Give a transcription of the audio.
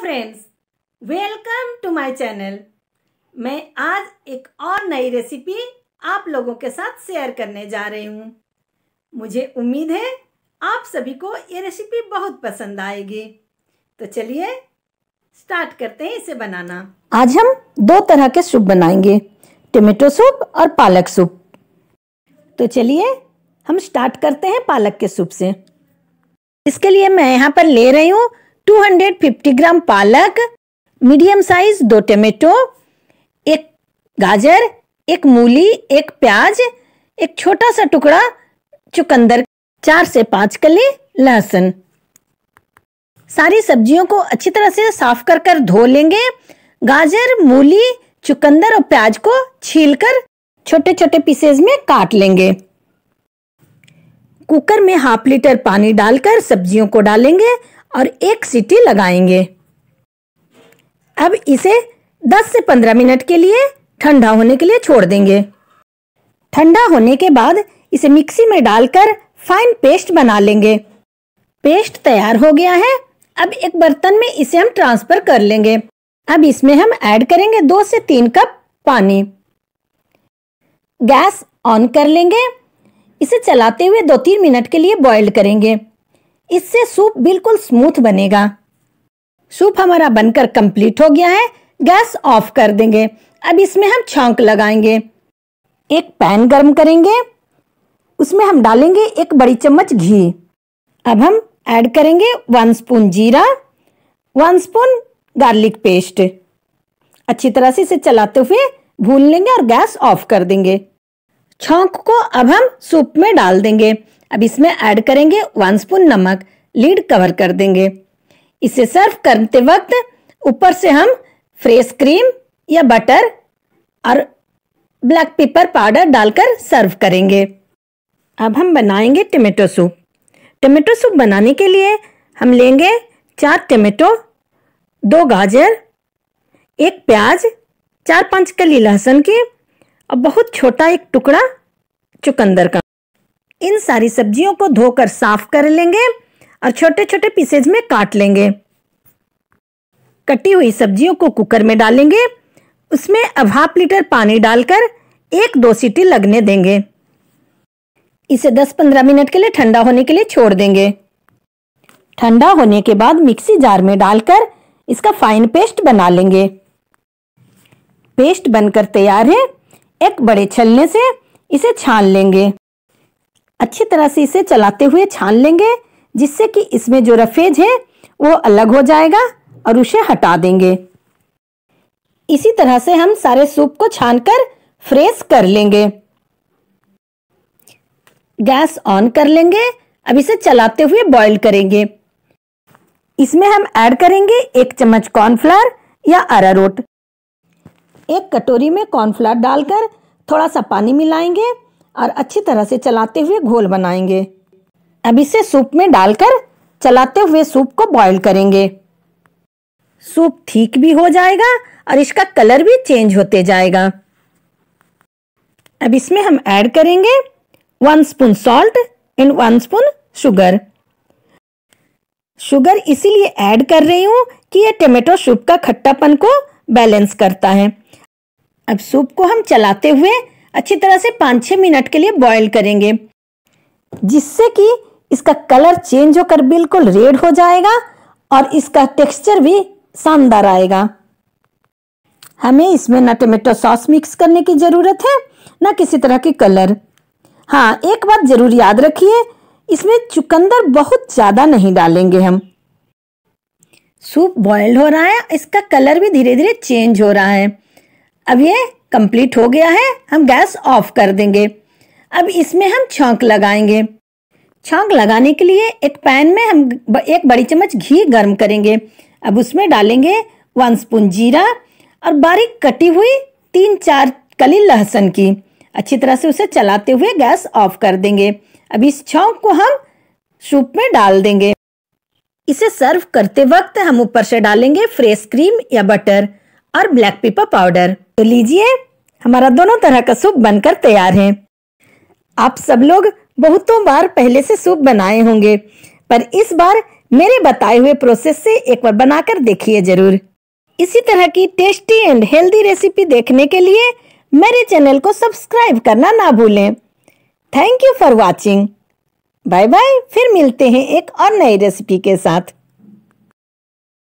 Friends welcome to my channel मैं आज एक और नई रेसिपी आप लोगों के साथ शेयर करने जा रही हूँ। मुझे उम्मीद है आप सभी को ये रेसिपी बहुत पसंद आएगी। तो चलिए स्टार्ट करते हैं इसे बनाना। आज हम दो तरह के सूप बनाएँगे टमाटो सूप और पालक सूप तो चलिए हम स्टार्ट करते हैं पालक के सूप से। इसके लिए मैं यहाँ पर ले रही हूँ 250 ग्राम पालक, मीडियम साइज़ दो टमेटो, एक गाजर, एक मूली, एक प्याज, एक छोटा सा टुकड़ा चुकंदर, चार से पाँच कली लहसुन। सारी सब्जियों को अच्छी तरह से साफ़ कर कर धो लेंगे। गाजर, मूली, चुकंदर और प्याज को छीलकर छोटे छोटे पीसेज में काट लेंगे। कुकर में हाफ़ लीटर पानी डालकर सब्जियों को डालेंगे और एक सीटी लगाएँगे। अब इसे 10 से 15 मिनट के लिए ठंडा होने के लिए छोड़ देंगे। ठंडा होने के बाद इसे मिक्सी में डालकर फाइन पेस्ट बना लेंगे। पेस्ट तैयार हो गया है। अब एक बर्तन में इसे हम ट्रांसफ़र कर लेंगे। अब इसमें हम ऐड करेंगे दो से तीन कप पानी। गैस ऑन कर लेंगे। इसे चलाते हुए दो तीन मिनट के लिए बॉईल करेंगे। इससे सूप बिल्कुल स्मूथ बनेगा। सूप हमारा बनकर कंप्लीट हो गया है। गैस ऑफ़ कर देंगे। अब इसमें हम छौंक लगाएँगे। एक पैन गर्म करेंगे। उसमें हम डालेंगे एक बड़ी चम्मच घी। अब हम ऐड करेंगे वन स्पून जीरा, वन स्पून गार्लिक पेस्ट। अच्छी तरह से इसे चलाते हुए भून लेंगे और गैस ऑफ़ कर देंगे। छौंक को अब हम सूप में डाल देंगे। अब इसमें ऐड करेंगे वन स्पून नमक लीड कवर कर देंगे। इसे सर्व करते वक्त ऊपर से हम फ्रेश क्रीम या बटर और ब्लैक पेपर पाउडर डालकर सर्व करेंगे। अब हम बनाएँगे टमाटो सूप टमाटो सूप बनाने के लिए हम लेंगे चार टमेटो दो गाजर, एक प्याज, चार पाँच कली लहसुन की और बहुत छोटा एक टुकड़ा चुकंदर का। इन सारी सब्जियों को धोकर साफ़ कर लेंगे और छोटे छोटे पीसेज में काट लेंगे। कटी हुई सब्जियों को कुकर में डालेंगे। उसमें अब हाफ़ लीटर पानी डालकर एक दो सीटी लगने देंगे। इसे 10-15 मिनट के लिए ठंडा होने के लिए छोड़ देंगे। ठंडा होने के बाद मिक्सी जार में डालकर इसका फाइन पेस्ट बना लेंगे। पेस्ट बनकर तैयार है। एक बड़े छलने से इसे छान लेंगे। अच्छी तरह से इसे चलाते हुए छान लेंगे, जिससे कि इसमें जो रफेज है, वो अलग हो जाएगा और उसे हटा देंगे। इसी तरह से हम सारे सूप को छानकर फ्रेश कर लेंगे। गैस ऑन कर लेंगे। अब इसे चलाते हुए बॉईल करेंगे। इसमें हम ऐड करेंगे एक चम्मच कॉर्नफ्लावर या अरारोट एक कटोरी में कॉर्नफ्लावर डालकर थोड़ा सा पानी मिलाएँगे। और अच्छी तरह से चलाते हुए घोल बनाएँगे। अब इसे सूप में डालकर चलाते हुए सूप को बॉईल करेंगे। सूप ठीक भी हो जाएगा और इसका कलर भी चेंज होते जाएगा। अब इसमें हम ऐड करेंगे one spoon salt and one spoon sugar sugar इसीलिए ऐड कर रही हूँ कि ये टमाटो सूप का खट्टापन को बैलेंस करता है। अब सूप को हम चलाते हुए अच्छी तरह से पाँच छः मिनट के लिए बॉईल करेंगे। जिससे कि इसका कलर चेंज होकर बिल्कुल रेड हो जाएगा और इसका टेक्सचर भी शानदार आएगा। हमें इसमें न टमाटो सॉस मिक्स करने की ज़रूरत है, न किसी तरह की कलर हाँ एक बात ज़रूर याद रखिए, इसमें चुकंदर बहुत ज़्यादा नहीं डालेंगे हम। सूप बॉइल्ड हो रहा है, इसका कलर भी धीरे धीरे चेंज हो रहा है। अब ये कंप्लीट हो गया है, हम गैस ऑफ़ कर देंगे। अब इसमें हम छौंक लगाएँगे। छौंक लगाने के लिए एक पैन में हम एक बड़ी चम्मच घी गर्म करेंगे। अब उसमें डालेंगे वन स्पून जीरा और बारीक कटी हुई तीन चार कली लहसुन की। अच्छी तरह से उसे चलाते हुए गैस ऑफ़ कर देंगे। अब इस छौंक को हम सूप में डाल देंगे। इसे सर्व करते वक्त हम ऊपर से डालेंगे फ्रेश क्रीम या बटर और ब्लैक पेपर पाउडर। तो लीजिए, हमारा दोनों तरह का सूप बनकर तैयार है। आप सब लोग बहुतों बार पहले से सूप बनाए होंगे, पर इस बार मेरे बताए हुए प्रोसेस से एक बार बनाकर देखिए ज़रूर। इसी तरह की टेस्टी एंड हेल्दी रेसिपी देखने के लिए मेरे चैनल को सब्सक्राइब करना ना भूलें। Thank you for watching bye bye फिर मिलते हैं एक और नई रेसिपी के साथ।